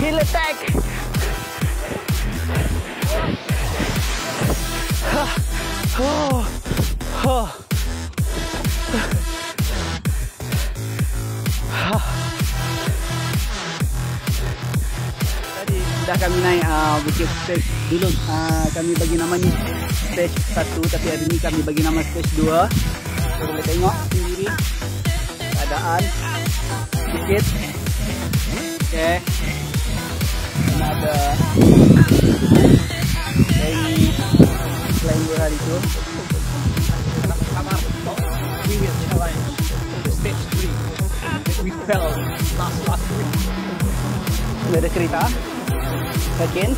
Hill attack. Oh. Oh. Tadi dah kami naik uh, bukit stage dulu uh, kami bagi nama ni stage 1 tapi hari ni kami bagi nama stage 2 so, boleh tengok sendiri keadaan bukit okay ada dari selain Mural itu we will challenge to stage 3 we fell last last week. Ada kereta yakin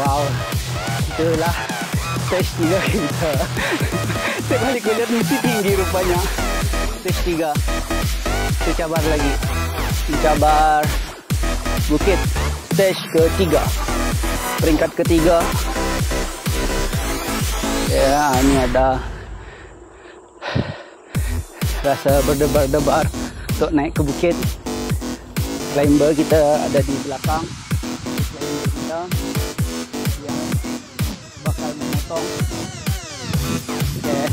wow. Itulah stage 3 kita. Saya balik kuliah mesti tinggi rupanya. Stage 3. Kita cabar lagi. Cabar bukit stage ketiga. Peringkat ketiga. Ya, ini ada rasa berdebar-debar untuk naik ke bukit. Climber kita ada di belakang. Climber kita memotong. Okay.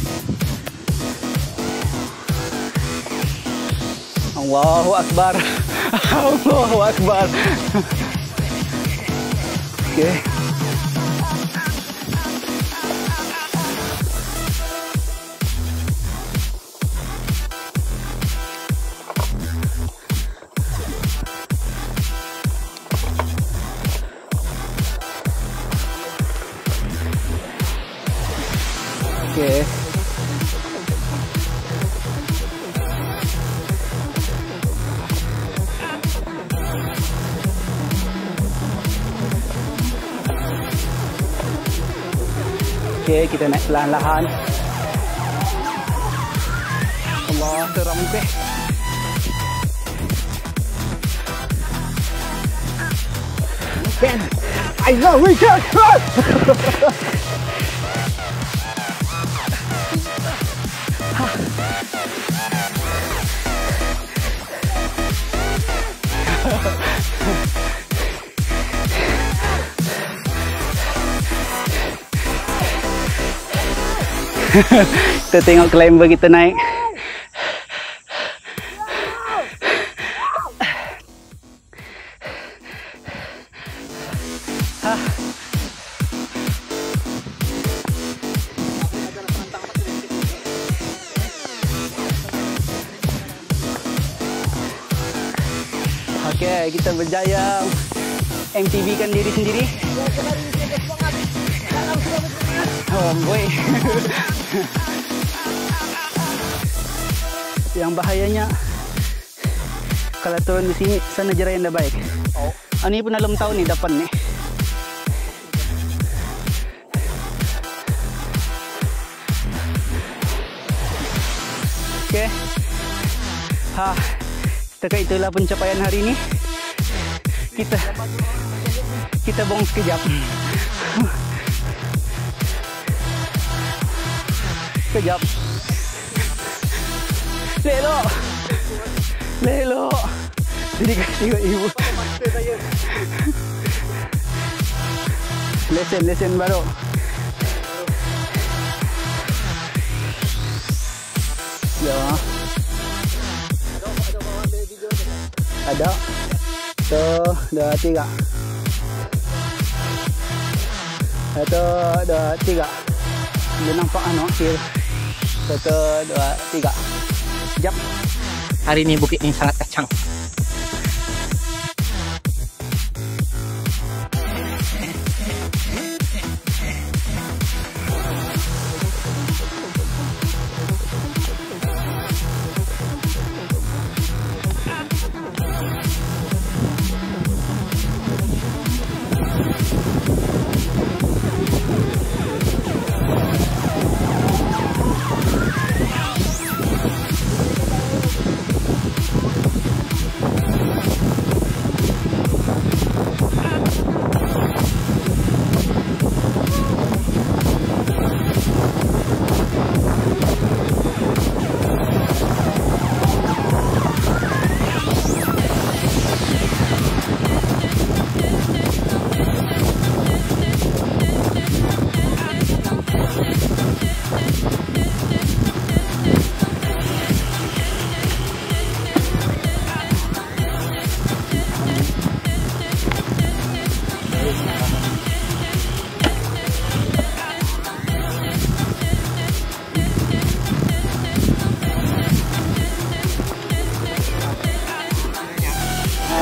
Allahu Akbar. Allahu Akbar. Okay. Okay. Okay, kita naik perlahan-lahan. Allah, seram ke? Can I know we can Kita tengok climber kita naik. Okey, kita berjaya MTV kan diri sendiri. Oh boy. Yang bahayanya kalau turun di sini sana jerayan dah baik. Oh. Ah, ni pun dalam tahun ni depan ni. Okey. Ha. Setakat itulah pencapaian hari ini. Kita kita bong sekejap. Sekejap. Lelok. Lelok. Jadi kasi tengok ibu. Lesen, lesen baru. Ya. Ada. So, dah tiga. Satu, dua, tiga. Dia nampak anu kiri. Satu, dua, tiga. Jap. Hari ini bukit ini sangat kacang.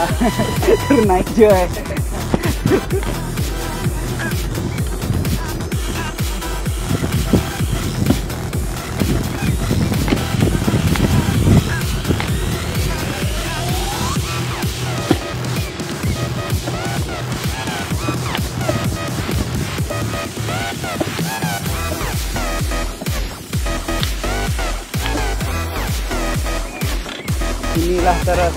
Terus naik je eh. Inilah terus